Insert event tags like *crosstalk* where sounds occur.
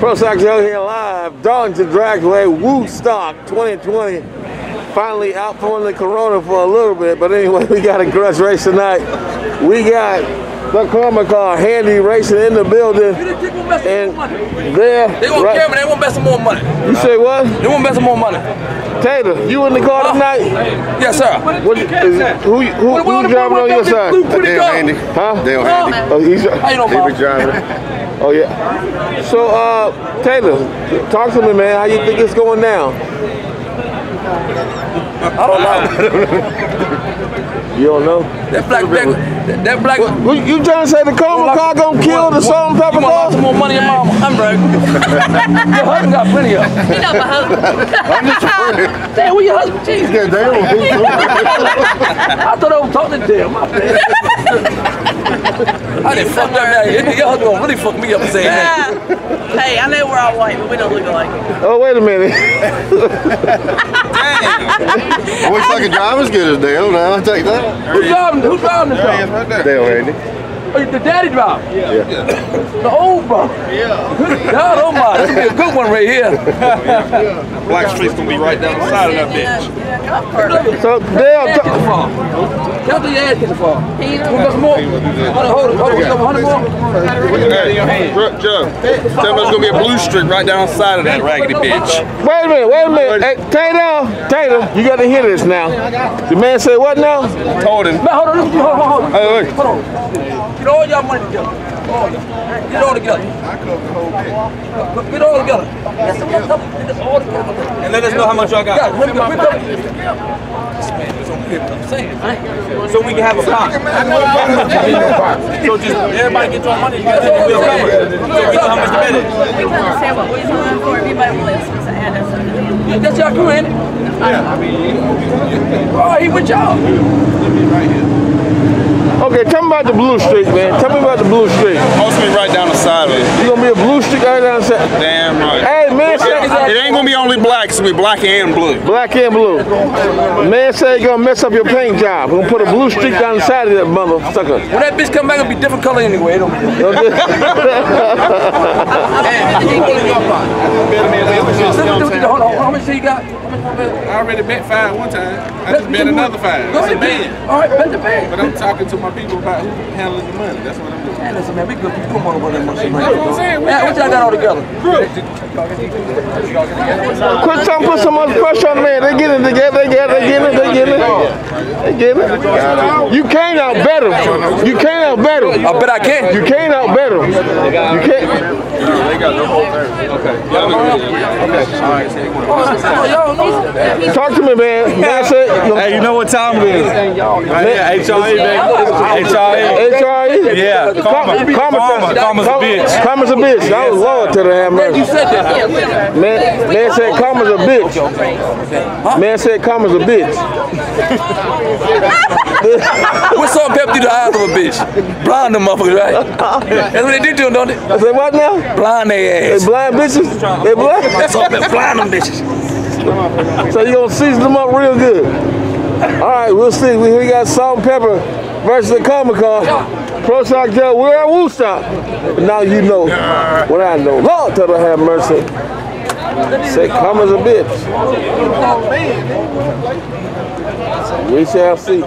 Pro Stock Joe here live, Darlington Dragway, Woodstock 2020. Finally out from the corona for a little bit, but anyway, *laughs* we got a grudge race tonight. We got the Karma Car Handy Racing in the building. And there, They gonna right- care, but they won't bet some more money. you say what? They won't bet some more money. Taylor, you in the car tonight? Yes, sir. What, is, who, who, What- what- who's driving on your side? Blue pretty Dale. Handy. Huh? Dale Oh, Handy. Oh, he's, How you know, He be driving. *laughs* oh yeah. So, uh, Taylor, talk to me, man. How you think it's going down? I don't know. You don't know? That black, that, that, that black. What, you trying to say the Karma car gonna kill the salt and You pepper want lots more money than mama? I'm broke. your husband got plenty of. it. You know my husband. I'm just afraid. Damn, where your husband? Jesus. Yeah, Dale. *laughs* I thought I was talking to them. My bad. *laughs* I didn't fuck up that. Your husband gonna really fuck me up and say that. hey, I know we're all white, but we don't look alike. Oh, wait a minute. I wish I could drive as good as Dale. Now I take that. Who's driving? Who's driving this car? Dale Handy. Oh, Oh, the daddy drive. Yeah. The old brother. Yeah. God almighty, this will be a good one right here. Black Street's gonna be right down the side of that bitch. So, Dale, Ass ta- the farm. Count the ass get the farm. He Who got some more? Hold on, hold on, hold on. Hold on, more? Hey, Bro- Joe, tell me there's gonna be a blue streak right down the side of that raggedy bitch. wait a minute, wait a minute. Hey, Taylor, Taylor, you got to hear this now. The man said what now? Told him. Man, hold on, hold on, hold on, hold on. Hey, look. Hold on. Get all y'all money together. All y'all. Get it all together. Get it all together. Get it all together. And let us know how much y'all got. whip it, whip it. This on here, I'm saying. So we can have a pot. So just everybody get your money, together guys have a bill covered. So we know how much the bet is. We come and say what we're doing for everybody will listen to add us up to them. That's y'all crew, ain't it? Oh, he with y'all. Okay, tell me about the blue streak, man. Tell me about the blue streak. Supposed to be right down the side of it. You gonna be a blue streak right down the Damn. Hey, man, It ain't gonna be only black, it's gonna be black and blue. black and blue. Man said he gonna mess up your paint job. Gonna put a blue streak down the side of that motherfucker. When that bitch come back, it'll be different color anyway. It don't Hold on, how much you got? How much more bet? I already bet five one time. I just bet another five. Go It's a ahead, bet. All right, bet the band. But I'm talking to my people about who handling the money. That's what I'm doing. Hey, listen, man, we good. Come on over there, much money. That's what I'm saying. What y'all got all together? Quit trying to put so much pressure on the man. They get it together. They get it. They get it. They get it. They get it. You can't outbet them. You can't outbet them. I bet I can. You can't outbet them. You can't. Oh, y'all know. Talk to me, man. Man said. Hey, you know what time it is? Right here, HRE, baby. HRE. HRE? Yeah, karma. Karma, karma's a bitch. Karma's a bitch. I was Lord to the have You said that. Man, man said karma's a bitch. Man said karma's a bitch. *laughs* What's salt and pepper do the eyes of a bitch? Blind them motherfuckers, right? That's what they do to them, don't they? I said, what now? Blind they They ass. blind bitches? They blind? That's all that blind them bitches. So you gonna season them up real good. All right, we'll see. We, we got salt and pepper versus the Comic Con. Pro Stock Joe, at Woodstock. But now you know what I know. Lord, tell her have mercy. Say, come as a bitch. We shall see.